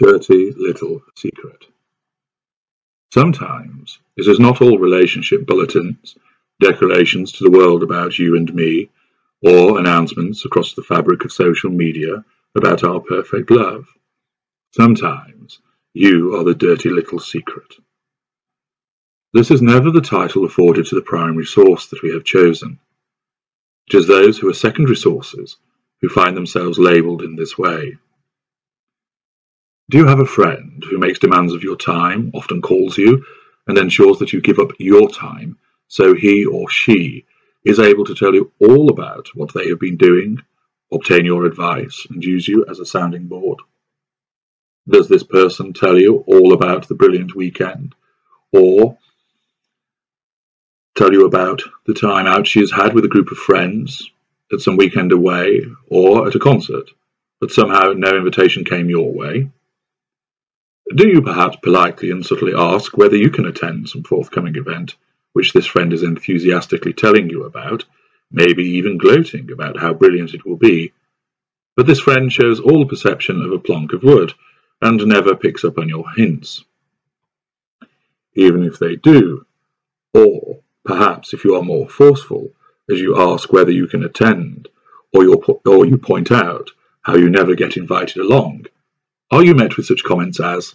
dirty little secret. Sometimes it is not all relationship bulletins, declarations to the world about you and me, or announcements across the fabric of social media about our perfect love. Sometimes you are the dirty little secret. This is never the title afforded to the primary source that we have chosen. It is those who are secondary sources who find themselves labelled in this way. Do you have a friend who makes demands of your time, often calls you, and ensures that you give up your time so he or she is able to tell you all about what they have been doing, obtain your advice, and use you as a sounding board? Does this person tell you all about the brilliant weekend? Or tell you about the time out she has had with a group of friends at some weekend away or at a concert, but somehow no invitation came your way? Do you perhaps politely and subtly ask whether you can attend some forthcoming event which this friend is enthusiastically telling you about, maybe even gloating about how brilliant it will be? But this friend shows all the perception of a plonk of wood and never picks up on your hints. Even if they do, or perhaps if you are more forceful as you ask whether you can attend, or, or you point out how you never get invited along, are you met with such comments as,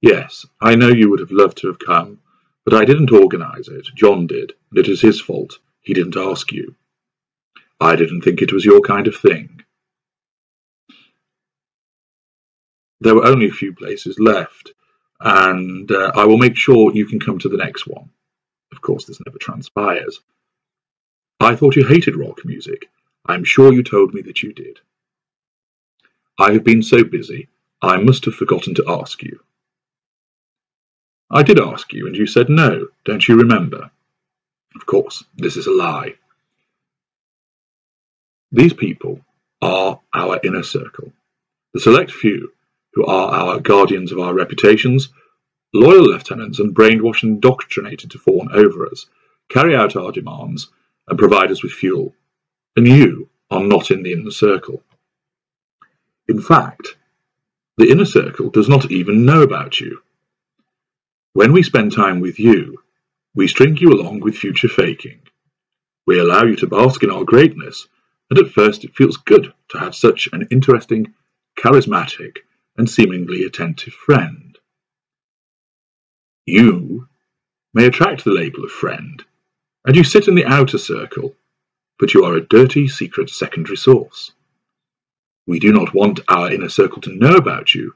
Yes, I know you would have loved to have come, but I didn't organise it. John did, and it is his fault. He didn't ask you. I didn't think it was your kind of thing. There were only a few places left, and uh, I will make sure you can come to the next one. Of course, this never transpires. I thought you hated rock music. I am sure you told me that you did. I have been so busy I must have forgotten to ask you. I did ask you, and you said no, don't you remember? Of course, this is a lie. These people are our inner circle, the select few who are our guardians of our reputations, loyal lieutenants and brainwashed and indoctrinated to fawn over us, carry out our demands, and provide us with fuel. And you are not in the inner circle. In fact, the inner circle does not even know about you. When we spend time with you, we string you along with future faking. We allow you to bask in our greatness, and at first it feels good to have such an interesting, charismatic, and seemingly attentive friend. You may attract the label of friend, and you sit in the outer circle, but you are a dirty secret secondary source. We do not want our inner circle to know about you,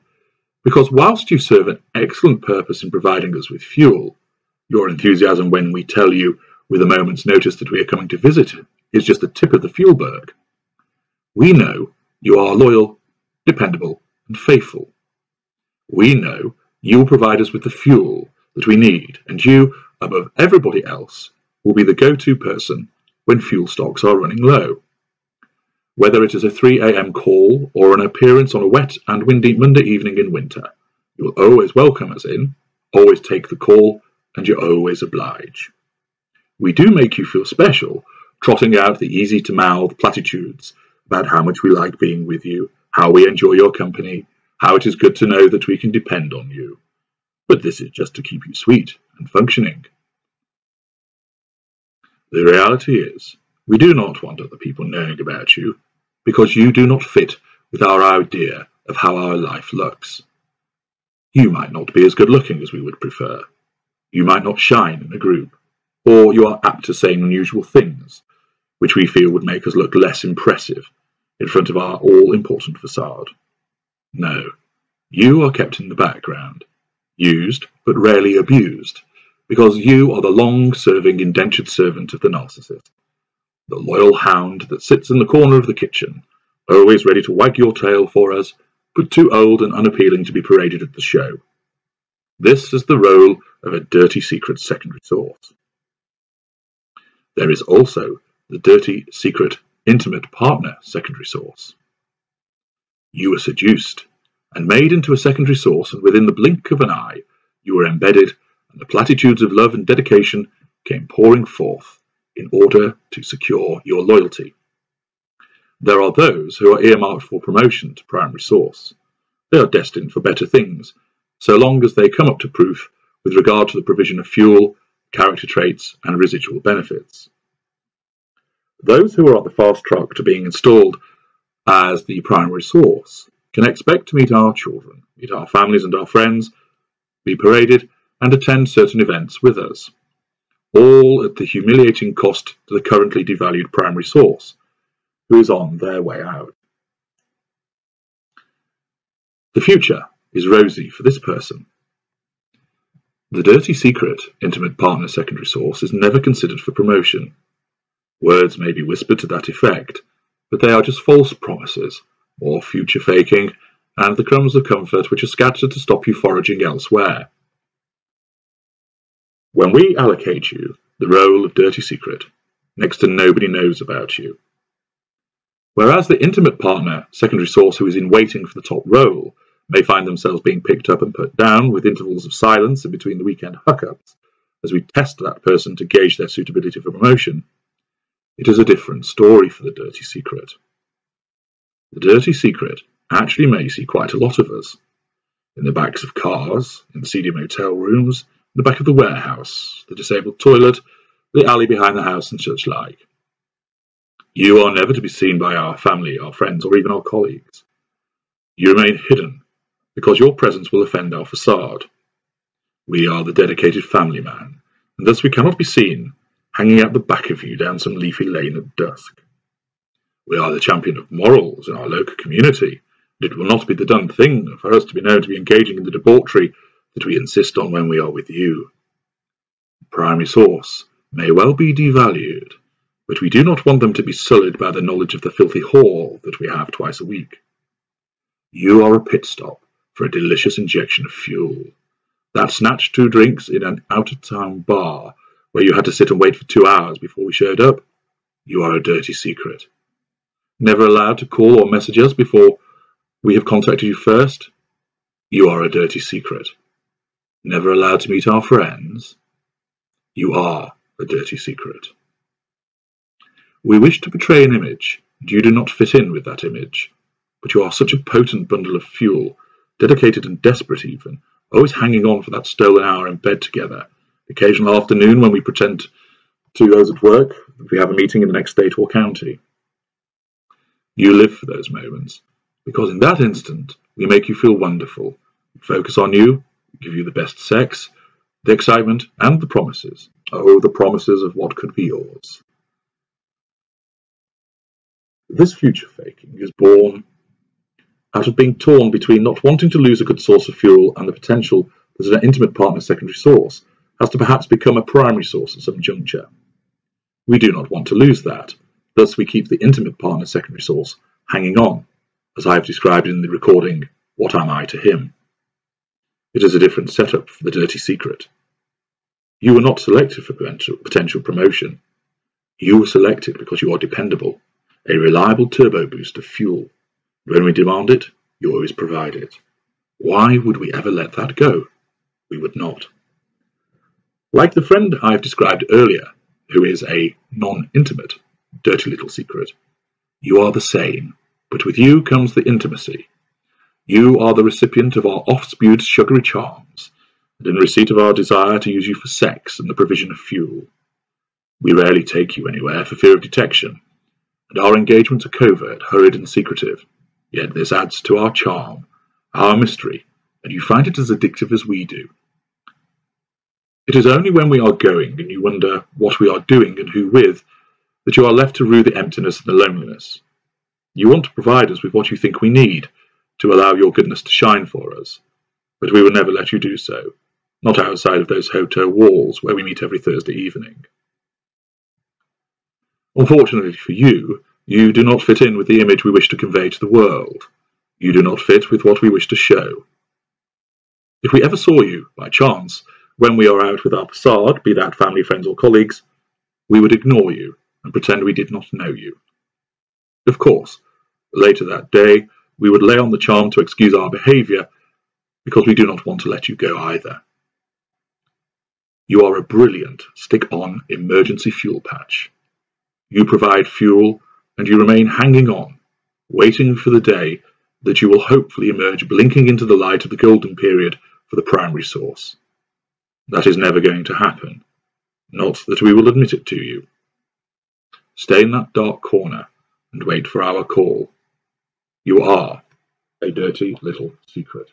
because whilst you serve an excellent purpose in providing us with fuel, your enthusiasm when we tell you with a moment's notice that we are coming to visit is just the tip of the fuelberg. We know you are loyal, dependable, and faithful. We know you will provide us with the fuel that we need, and you, above everybody else, will be the go to person when fuel stocks are running low. Whether it is a 3 a.m. call or an appearance on a wet and windy Monday evening in winter, you will always welcome us in, always take the call, and you always oblige. We do make you feel special, trotting out the easy to mouth platitudes about how much we like being with you, how we enjoy your company, how it is good to know that we can depend on you. But this is just to keep you sweet and functioning. The reality is, we do not want other people knowing about you because you do not fit with our idea of how our life looks. You might not be as good looking as we would prefer. You might not shine in a group, or you are apt to say unusual things, which we feel would make us look less impressive in front of our all important facade. No, you are kept in the background, used but rarely abused, because you are the long serving indentured servant of the narcissist the loyal hound that sits in the corner of the kitchen, always ready to wag your tail for us, but too old and unappealing to be paraded at the show. This is the role of a dirty secret secondary source. There is also the dirty secret intimate partner secondary source. You were seduced and made into a secondary source, and within the blink of an eye, you were embedded, and the platitudes of love and dedication came pouring forth in order to secure your loyalty. There are those who are earmarked for promotion to primary source, they are destined for better things, so long as they come up to proof with regard to the provision of fuel, character traits, and residual benefits. Those who are on the fast track to being installed as the primary source can expect to meet our children, meet our families and our friends, be paraded, and attend certain events with us, all at the humiliating cost to the currently devalued primary source, who is on their way out. The future is rosy for this person. The dirty secret intimate partner secondary source is never considered for promotion. Words may be whispered to that effect, but they are just false promises, or future faking, and the crumbs of comfort which are scattered to stop you foraging elsewhere. When we allocate you the role of dirty secret, next to nobody knows about you. Whereas the intimate partner, secondary source who is in waiting for the top role, may find themselves being picked up and put down with intervals of silence in between the weekend hookups as we test that person to gauge their suitability for promotion, it is a different story for the dirty secret. The dirty secret actually may see quite a lot of us. In the backs of cars, in seedy motel rooms, the back of the warehouse, the disabled toilet, the alley behind the house, and such like. You are never to be seen by our family, our friends, or even our colleagues. You remain hidden because your presence will offend our facade. We are the dedicated family man, and thus we cannot be seen hanging out the back of you down some leafy lane at dusk. We are the champion of morals in our local community, and it will not be the done thing for us to be known to be engaging in the debauchery that we insist on when we are with you. Primary source may well be devalued, but we do not want them to be sullied by the knowledge of the filthy haul that we have twice a week. You are a pit stop for a delicious injection of fuel. That snatched two drinks in an out-of-town bar where you had to sit and wait for two hours before we showed up. You are a dirty secret. Never allowed to call or message us before we have contacted you first. You are a dirty secret. Never allowed to meet our friends. You are a dirty secret. We wish to portray an image, and you do not fit in with that image. But you are such a potent bundle of fuel, dedicated and desperate even, always hanging on for that stolen hour in bed together, occasional afternoon when we pretend to those at work that we have a meeting in the next state or county. You live for those moments, because in that instant we make you feel wonderful, focus on you, give you the best sex, the excitement, and the promises. Oh, the promises of what could be yours. This future faking is born out of being torn between not wanting to lose a good source of fuel and the potential that an intimate partner secondary source has to perhaps become a primary source at some juncture. We do not want to lose that, thus we keep the intimate partner secondary source hanging on, as I have described in the recording What Am I to Him? It is a different setup for the dirty secret. You were not selected for potential promotion. You were selected because you are dependable, a reliable turbo boost of fuel. When we demand it, you always provide it. Why would we ever let that go? We would not. Like the friend I have described earlier, who is a non-intimate, dirty little secret, you are the same, but with you comes the intimacy, you are the recipient of our oft-spewed sugary charms, and in receipt of our desire to use you for sex and the provision of fuel. We rarely take you anywhere for fear of detection, and our engagements are covert, hurried, and secretive. Yet this adds to our charm, our mystery, and you find it as addictive as we do. It is only when we are going and you wonder what we are doing and who with that you are left to rue the emptiness and the loneliness. You want to provide us with what you think we need, to allow your goodness to shine for us, but we will never let you do so, not outside of those hotel walls where we meet every Thursday evening. Unfortunately for you, you do not fit in with the image we wish to convey to the world. You do not fit with what we wish to show. If we ever saw you, by chance, when we are out with our facade, be that family, friends, or colleagues, we would ignore you and pretend we did not know you. Of course, later that day, we would lay on the charm to excuse our behaviour because we do not want to let you go either. You are a brilliant stick-on emergency fuel patch. You provide fuel and you remain hanging on, waiting for the day that you will hopefully emerge blinking into the light of the golden period for the primary source. That is never going to happen. Not that we will admit it to you. Stay in that dark corner and wait for our call. You are a dirty little secret.